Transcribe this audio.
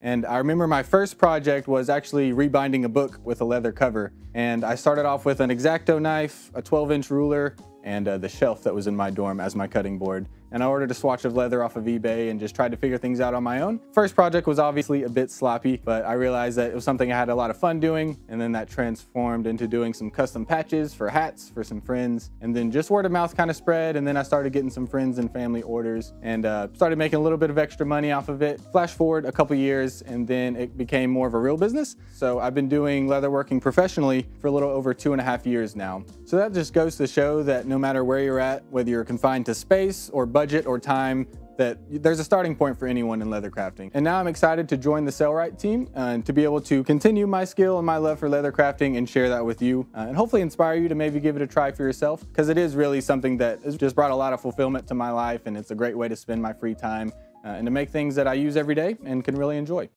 And I remember my first project was actually rebinding a book with a leather cover. And I started off with an X-Acto knife, a 12 inch ruler, and uh, the shelf that was in my dorm as my cutting board and I ordered a swatch of leather off of eBay and just tried to figure things out on my own. First project was obviously a bit sloppy, but I realized that it was something I had a lot of fun doing, and then that transformed into doing some custom patches for hats for some friends, and then just word of mouth kind of spread, and then I started getting some friends and family orders, and uh, started making a little bit of extra money off of it. Flash forward a couple years, and then it became more of a real business. So I've been doing leatherworking professionally for a little over two and a half years now. So that just goes to show that no matter where you're at, whether you're confined to space or budget or time that there's a starting point for anyone in leather crafting. And now I'm excited to join the Sailrite team uh, and to be able to continue my skill and my love for leather crafting and share that with you uh, and hopefully inspire you to maybe give it a try for yourself because it is really something that has just brought a lot of fulfillment to my life and it's a great way to spend my free time uh, and to make things that I use every day and can really enjoy.